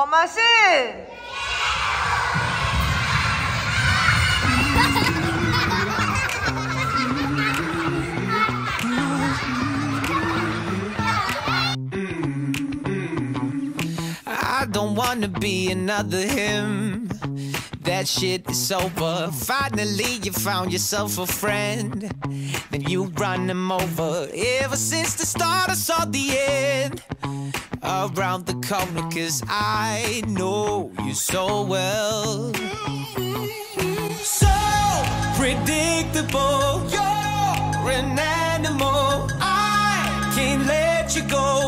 我们是。 I don't wanna be another him. That shit is over. Finally, you found yourself a friend. Then you run him over. Ever since the start, I saw the end. Around the corner, cause I know you so well. So predictable. You're an animal. I can't let you go.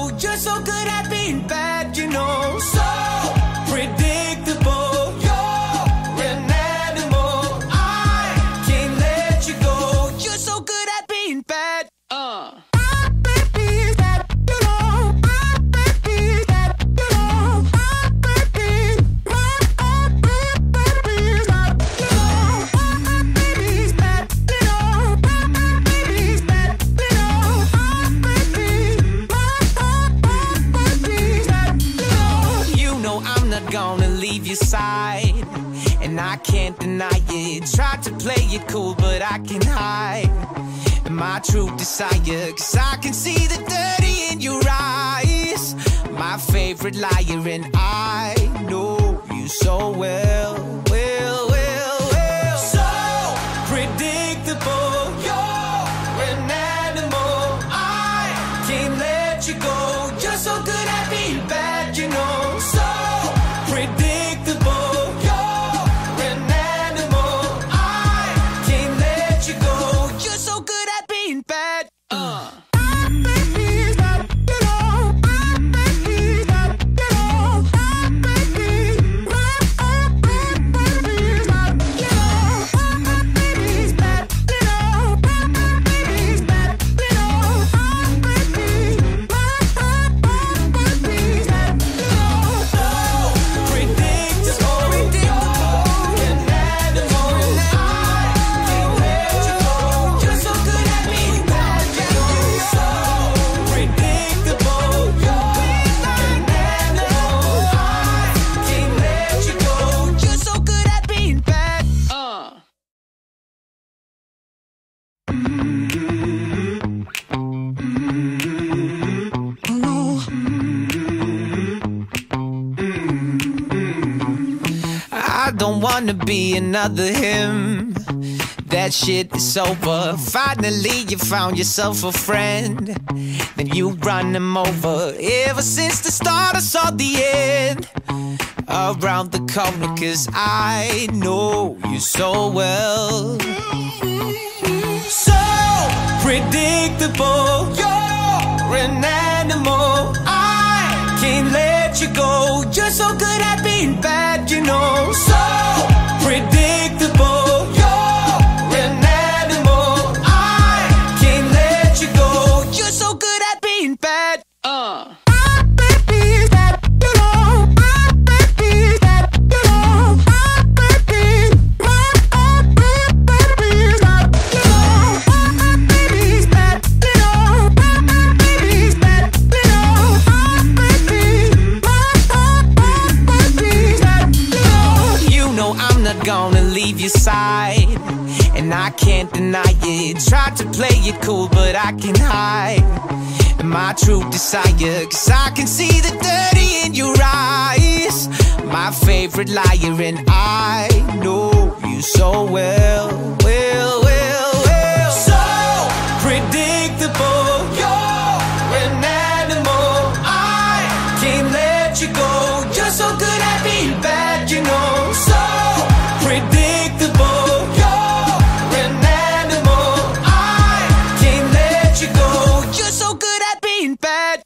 Gonna leave your side. And I can't deny it. Tried to play it cool, but I can hide my true desire. Cause I can see the dirty in your eyes. My favorite liar, and I know you so well. Well, well, well. So predictable. Wanna be another him. That shit is over. Finally, you found yourself a friend. Then you run him over. Ever since the start, I saw the end. Around the corner, cause I know you so well. So predictable. You're an can't deny it. Tried to play it cool, but I can hide my true desire. Cause I can see the dirty in your eyes. My favorite liar, and I know you so well. Well, bad.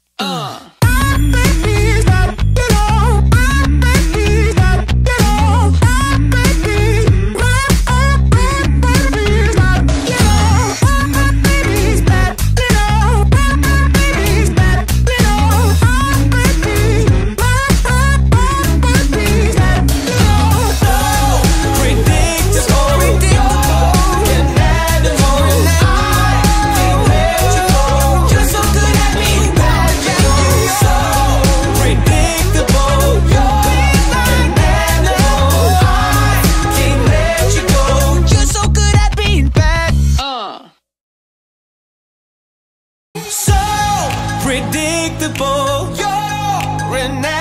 predictable. You're an